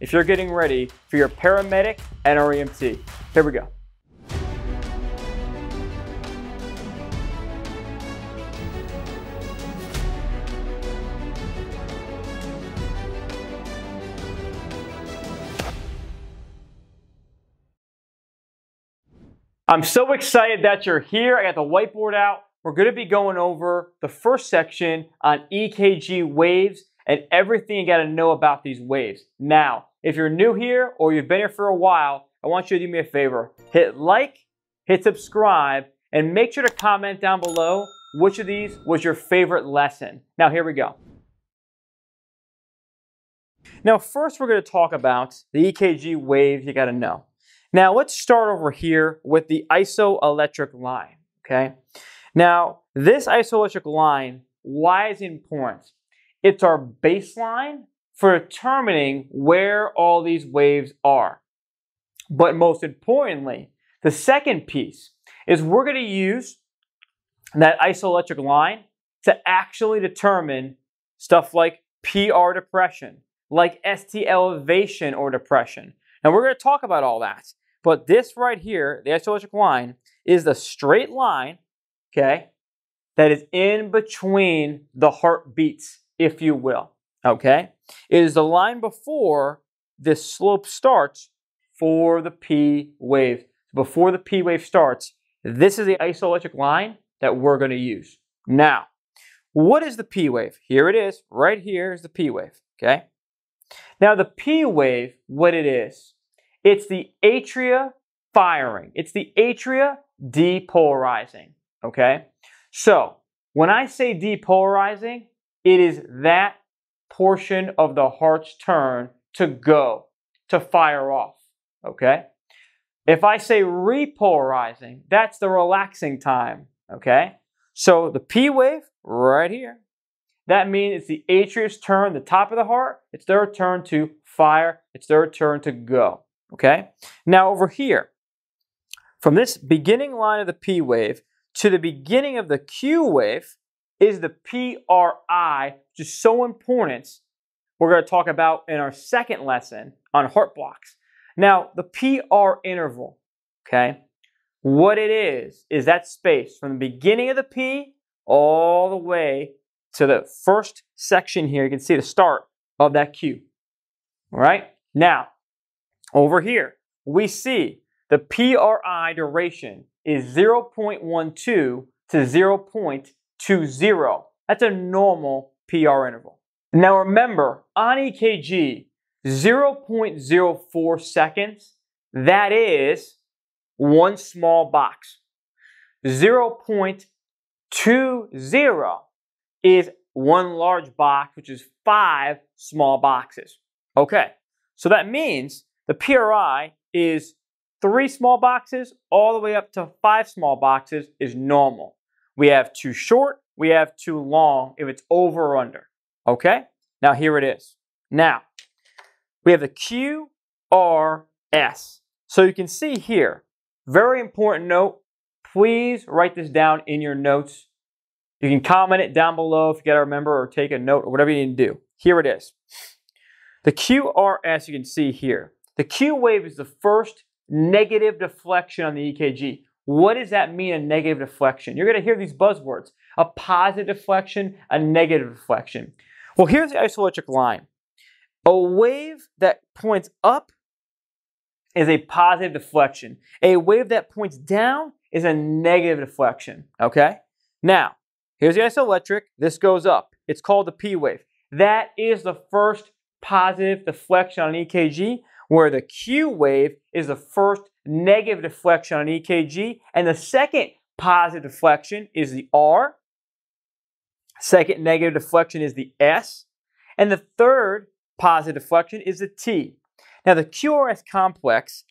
if you're getting ready for your paramedic NREMT. Here we go. I'm so excited that you're here. I got the whiteboard out. We're going to be going over the first section on EKG waves and everything you got to know about these waves. Now, if you're new here or you've been here for a while, I want you to do me a favor. Hit like, hit subscribe, and make sure to comment down below which of these was your favorite lesson. Now, here we go. Now, first, we're going to talk about the EKG waves you got to know. Now let's start over here with the isoelectric line, okay? Now, this isoelectric line, why is it important? It's our baseline for determining where all these waves are. But most importantly, the second piece is we're going to use that isoelectric line to actually determine stuff like PR depression, like ST elevation or depression. And we're going to talk about all that. But this right here, the isoelectric line, is the straight line, okay, that is in between the heartbeats, if you will, okay? It is the line before this slope starts for the P wave. Before the P wave starts, this is the isoelectric line that we're going to use. Now, what is the P wave? Here it is. Right here is the P wave, okay? Now, the P wave, what it is, it's the atria firing. It's the atria depolarizing, okay? So, when I say depolarizing, it is that portion of the heart's turn to go, to fire off, okay? If I say repolarizing, that's the relaxing time, okay? So the P wave, right here, that means it's the atria's turn, the top of the heart, it's their turn to fire, it's their turn to go. Okay? Now over here, from this beginning line of the P wave to the beginning of the Q wave is the PRI, which is so important. We're going to talk about in our second lesson on heart blocks. Now, the PR interval, okay? What it is, is that space from the beginning of the P all the way to the first section here. You can see the start of that Q. All right? Now, over here, we see the PRI duration is 0.12 to 0.20. That's a normal PR interval. Now remember, on EKG, 0.04 seconds, that is one small box. 0.20 is one large box, which is five small boxes. Okay, so that means the PRI is three small boxes all the way up to five small boxes is normal. We have too short, we have too long if it's over or under. Okay? Now here it is. Now, we have the QRS. So you can see here, very important note, please write this down in your notes. You can comment it down below if you got to remember or take a note or whatever you need to do. Here it is. The QRS you can see here. The Q wave is the first negative deflection on the EKG. What does that mean, a negative deflection? You're going to hear these buzzwords a positive deflection, a negative deflection. Well, here's the isoelectric line. A wave that points up is a positive deflection. A wave that points down is a negative deflection. Okay? Now, here's the isoelectric. This goes up. It's called the P wave. That is the first positive deflection on an EKG where the Q wave is the first negative deflection on EKG, and the second positive deflection is the R. Second negative deflection is the S. And the third positive deflection is the T. Now, the QRS complex,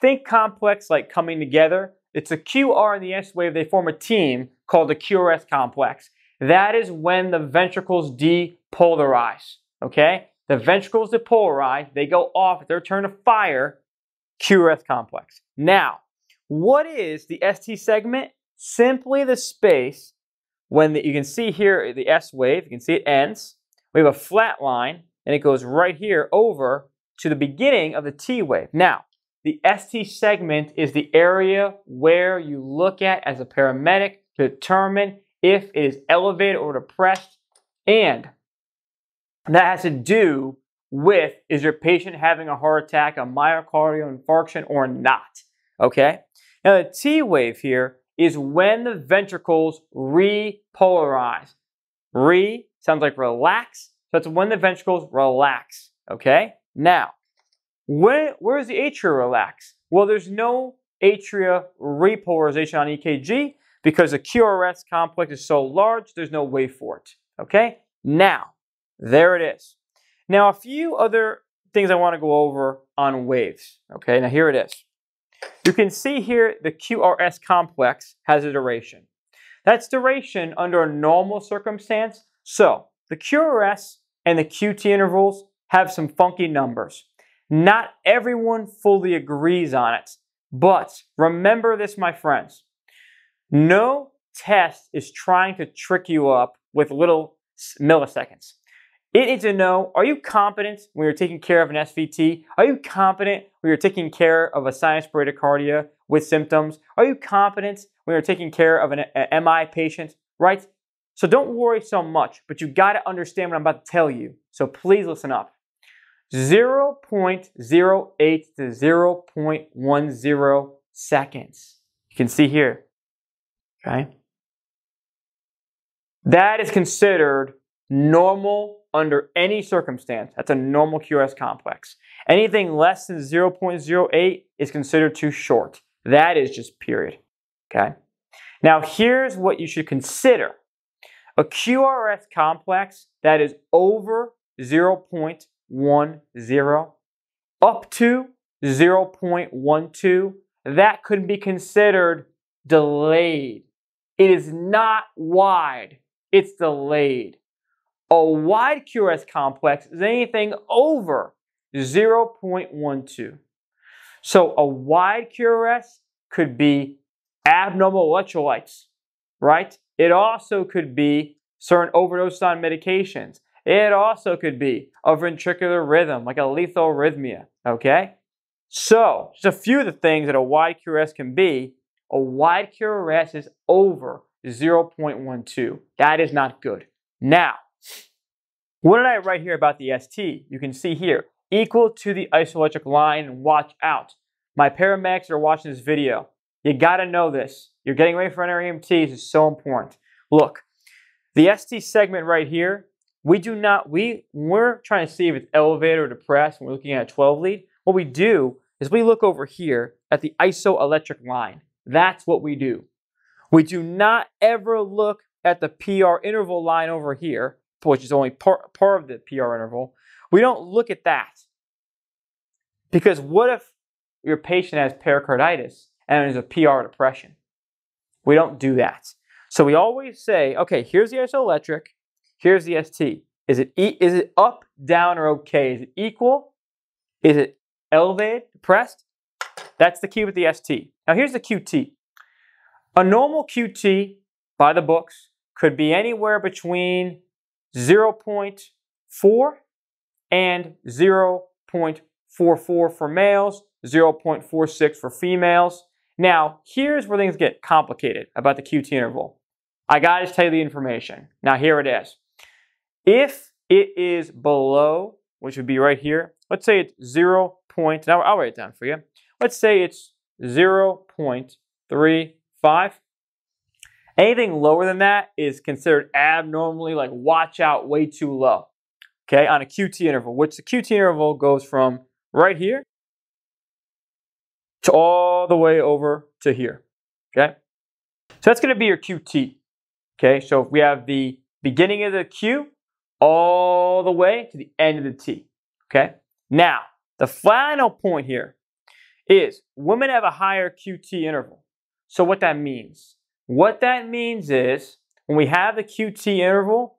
think complex like coming together. It's a QR and the S wave, they form a team called the QRS complex. That is when the ventricles depolarize. Okay? The ventricles depolarize, they go off, their turn to fire, QRS complex. Now, what is the ST segment? Simply the space when the, you can see here the S wave, you can see it ends. We have a flat line, and it goes right here over to the beginning of the T wave. Now, the ST segment is the area where you look at as a paramedic to determine if it is elevated or depressed. And that has to do with is your patient having a heart attack, a myocardial infarction, or not? Okay? Now, the T wave here is when the ventricles repolarize. Re sounds like relax, so that's when the ventricles relax. Okay? Now, where does the atria relax? Well, there's no atria repolarization on EKG because the QRS complex is so large, there's no wave for it. Okay? Now, there it is. Now, a few other things I want to go over on waves. Okay, now here it is. You can see here the QRS complex has a duration. That's duration under a normal circumstance. So, the QRS and the QT intervals have some funky numbers. Not everyone fully agrees on it. But remember this, my friends. No test is trying to trick you up with little milliseconds. It needs to know, are you competent when you're taking care of an SVT? Are you competent when you're taking care of a sinus bradycardia with symptoms? Are you competent when you're taking care of an a MI patient, right? So don't worry so much, but you got to understand what I'm about to tell you. So please listen up. 0.08 to 0.10 seconds. You can see here, okay? That is considered normal under any circumstance. That's a normal QRS complex. Anything less than 0.08 is considered too short. That is just period, okay? Now here's what you should consider. A QRS complex that is over 0.10 up to 0.12, that could be considered delayed. It is not wide, it's delayed. A wide QRS complex is anything over 0.12. So a wide QRS could be abnormal electrolytes, right? It also could be certain overdose on medications. It also could be a ventricular rhythm, like a lethal arrhythmia, okay? So, just a few of the things that a wide QRS can be. A wide QRS is over 0.12. That is not good. Now, what did I write here about the ST? You can see here, equal to the isoelectric line watch out. My paramedics are watching this video, you gotta know this. You're getting ready for NREMT, this is so important. Look, the ST segment right here we do not, we, we're trying to see if it's elevated or depressed when we're looking at a 12 lead. What we do is we look over here at the isoelectric line. That's what we do. We do not ever look at the PR interval line over here, which is only part, part of the PR interval. We don't look at that. Because what if your patient has pericarditis and there's a PR depression? We don't do that. So we always say, okay, here's the isoelectric, Here's the ST. Is it, e is it up, down, or okay? Is it equal? Is it elevated, depressed? That's the key with the ST. Now here's the QT. A normal QT by the books could be anywhere between 0.4 and 0.44 for males, 0.46 for females. Now, here's where things get complicated about the QT interval. I gotta tell you the information. Now, here it is. If it is below, which would be right here, let's say it's 0. Point, now I'll write it down for you. Let's say it's 0.35. Anything lower than that is considered abnormally, like watch out, way too low. Okay, on a QT interval, which the QT interval goes from right here to all the way over to here. Okay, so that's going to be your QT. Okay, so if we have the beginning of the Q all the way to the end of the T. Okay? Now, the final point here is women have a higher QT interval. So what that means? What that means is when we have the QT interval,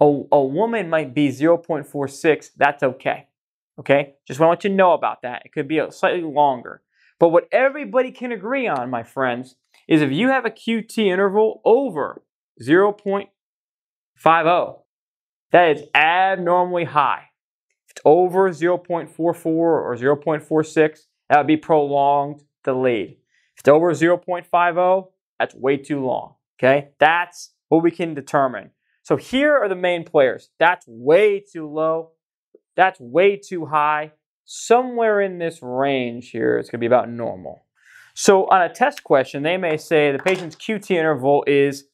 a, a woman might be 0.46. That's okay. Okay? Just want you to know about that. It could be a slightly longer. But what everybody can agree on, my friends, is if you have a QT interval over 0.50, that is abnormally high. If it's over 0.44 or 0.46, that would be prolonged delayed. If it's over 0.50, that's way too long. Okay, that's what we can determine. So here are the main players. That's way too low. That's way too high. Somewhere in this range here, it's going to be about normal. So on a test question, they may say the patient's QT interval is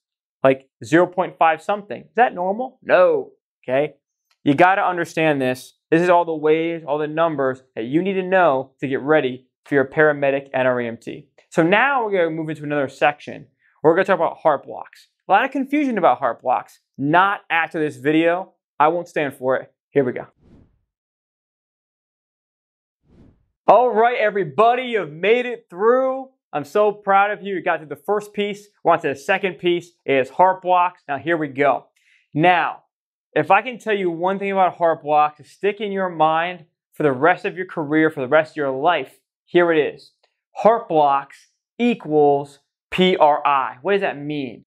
like 0.5 something. Is that normal? No. Okay. You got to understand this. This is all the ways, all the numbers that you need to know to get ready for your paramedic NREMT. So now we're going to move into another section. We're going to talk about heart blocks. A lot of confusion about heart blocks. Not after this video. I won't stand for it. Here we go. All right, everybody, you've made it through. I'm so proud of you. You got to the first piece. We're on to the second piece. It is heart blocks. Now, here we go. Now, if I can tell you one thing about heart blocks to stick in your mind for the rest of your career, for the rest of your life, here it is. Heart blocks equals PRI. What does that mean?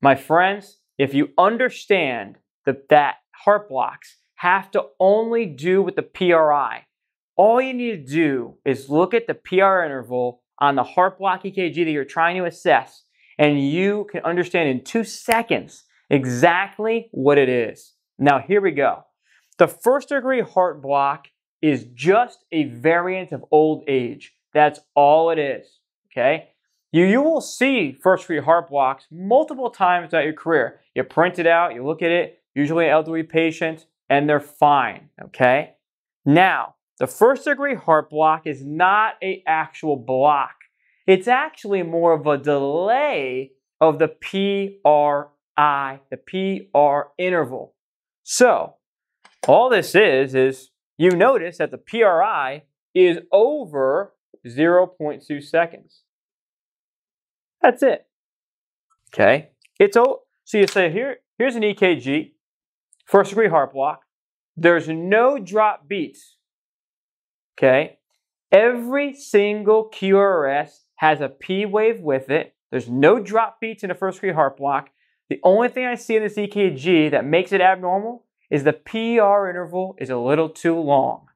My friends, if you understand that, that heart blocks have to only do with the PRI, all you need to do is look at the PR interval on the heart block EKG that you're trying to assess, and you can understand in two seconds exactly what it is. Now, here we go. The first degree heart block is just a variant of old age. That's all it is. Okay? You, you will see first degree heart blocks multiple times throughout your career. You print it out, you look at it, usually elderly patient, and they're fine. Okay? Now, the first degree heart block is not a actual block. It's actually more of a delay of the PRI, the PR interval. So, all this is, is you notice that the PRI is over 0.2 seconds. That's it. Okay? It's oh, so you say here, here's an EKG, first degree heart block. There's no drop beats. Okay? Every single QRS has a P wave with it. There's no drop beats in a first degree heart block. The only thing I see in this EKG that makes it abnormal is the PR interval is a little too long.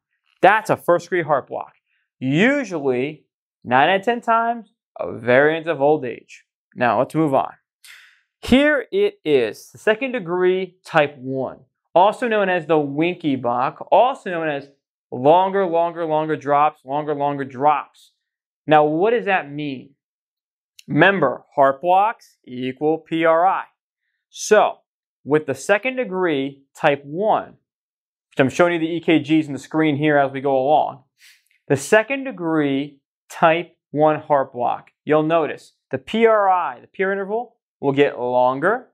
That's a first degree heart block. Usually, 9 out of 10 times, a variant of old age. Now, let's move on. Here it is, the second degree type 1, also known as the Wenckebach, also known as longer, longer, longer drops, longer, longer drops. Now, what does that mean? Remember, heart blocks equal PRI. So, with the second degree type 1, which I'm showing you the EKGs in the screen here as we go along, the second degree type 1 heart block, you'll notice the PRI, the PR interval, will get longer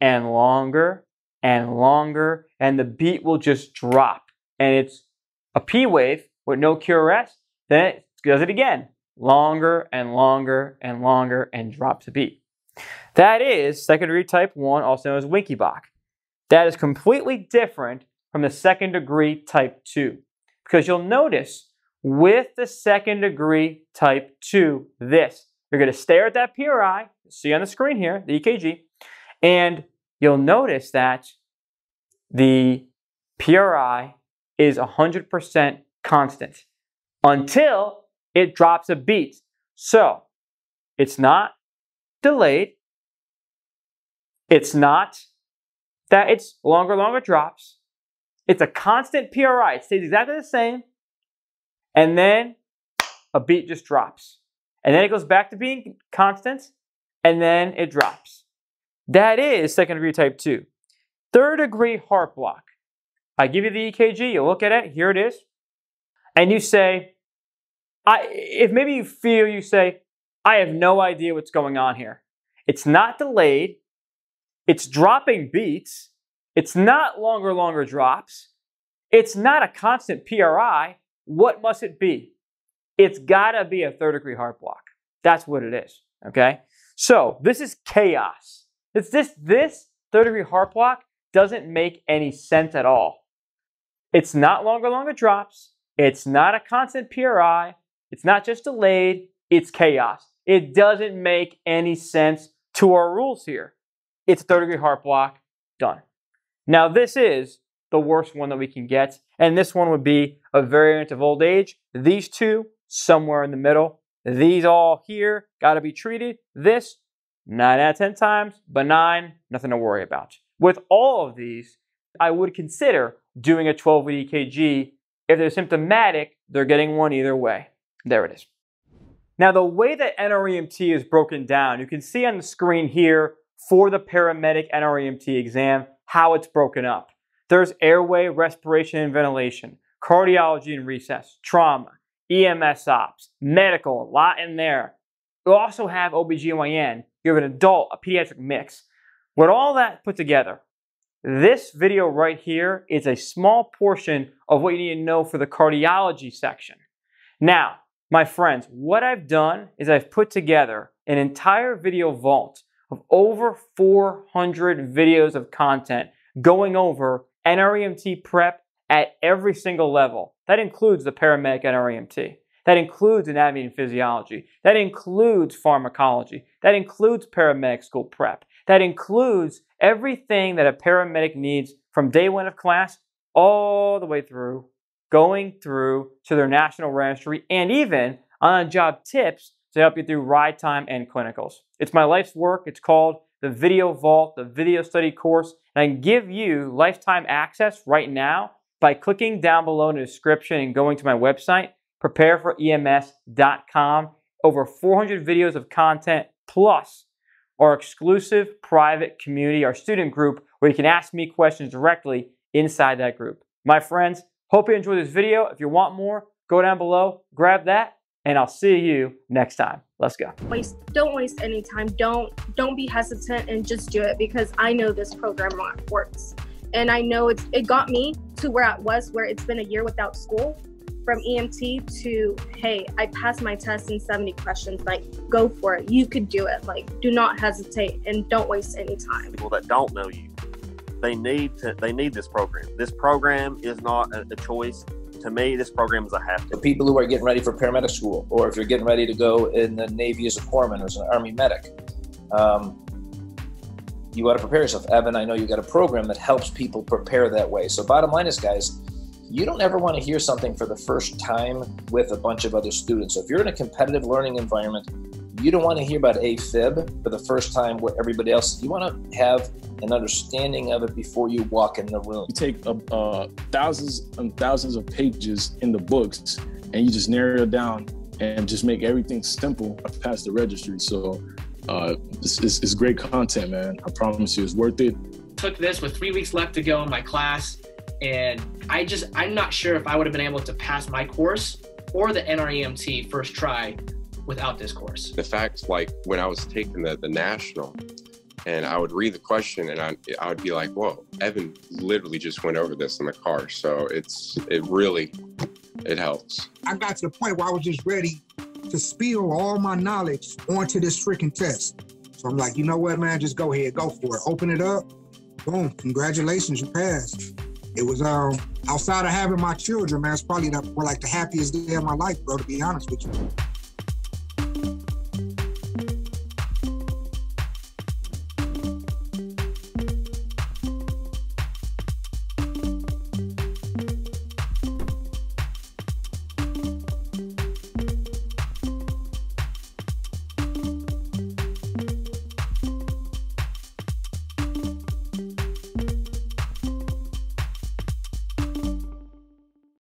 and longer and longer, and the beat will just drop. And it's a P wave with no QRS, then it does it again. Longer and longer and longer and drops a beat. That is second degree type 1, also known as Wenckebach. That is completely different from the second degree type 2. Because you'll notice with the second degree type 2, this, you're going to stare at that PRI, see on the screen here, the EKG, and you'll notice that the PRI is 100% constant until it drops a beat. So it's not delayed. It's not that it's longer, longer drops. It's a constant PRI. It stays exactly the same. And then a beat just drops. And then it goes back to being constant. And then it drops. That is second degree type 2. Third degree heart block. I give you the EKG, you look at it, here it is, and you say, I, if maybe you feel you say, I have no idea what's going on here. It's not delayed, it's dropping beats, it's not longer, longer drops, it's not a constant PRI. What must it be? It's gotta be a third degree heart block. That's what it is. Okay? So this is chaos. It's this this third degree heart block doesn't make any sense at all. It's not longer, longer drops. It's not a constant PRI. It's not just delayed. It's chaos. It doesn't make any sense to our rules here. It's a third degree heart block. Done. Now, this is the worst one that we can get. And this one would be a variant of old age. These two, somewhere in the middle. These all here, got to be treated. This, 9 out of 10 times, benign, nothing to worry about. With all of these, I would consider doing a 12 lead EKG. If they're symptomatic, they're getting one either way. There it is. Now, the way that NREMT is broken down, you can see on the screen here for the paramedic NREMT exam how it's broken up. There's airway, respiration, and ventilation, cardiology and resus, trauma, EMS ops, medical, a lot in there. You also have OBGYN, you have an adult, a pediatric mix. With all that put together, this video right here is a small portion of what you need to know for the cardiology section. Now, my friends, what I've done is I've put together an entire video vault of over 400 videos of content going over NREMT prep at every single level. That includes the paramedic NREMT. That includes anatomy and physiology. That includes pharmacology. That includes paramedic school prep. That includes everything that a paramedic needs from day one of class all the way through, going through to their national registry, and even on job tips to help you through ride time and clinicals. It's my life's work. It's called the Video Vault, the video study course, and I can give you lifetime access right now by clicking down below in the description and going to my website, prepareforems.com. Over 400 videos of content plus our exclusive private community, our student group, where you can ask me questions directly inside that group. My friends, hope you enjoyed this video. If you want more, go down below, grab that, and I'll see you next time. Let's go. Waste, don't waste any time. Don't don't be hesitant and just do it because I know this program works. And I know it's it got me to where I was where it's been a year without school from EMT to, hey, I passed my test in 70 questions. Like, go for it. You could do it. Like, do not hesitate and don't waste any time. People that don't know you, they need to. They need this program. This program is not a, a choice. To me, this program is a have to. The people who are getting ready for paramedic school, or if you're getting ready to go in the Navy as a corpsman or as an Army medic, um, you got to prepare yourself. Evan, I know you got a program that helps people prepare that way. So, bottom line is, guys, you don't ever want to hear something for the first time with a bunch of other students. So if you're in a competitive learning environment, you don't want to hear about AFib for the first time with everybody else. You want to have an understanding of it before you walk in the room. You take uh, uh, thousands and thousands of pages in the books and you just narrow it down and just make everything simple past the registry. So uh, it's, it's, it's great content, man. I promise you, it's worth it. Took this with three weeks left to go in my class and I just, I'm not sure if I would have been able to pass my course or the NREMT first try without this course. The fact, like when I was taking the, the national and I would read the question and I, I would be like, whoa, Evan literally just went over this in the car. So it's, it really, it helps. I got to the point where I was just ready to spill all my knowledge onto this freaking test. So I'm like, you know what, man, just go ahead, go for it. Open it up. Boom, congratulations, you passed. It was um outside of having my children, man, it's probably the, like the happiest day of my life, bro, to be honest with you.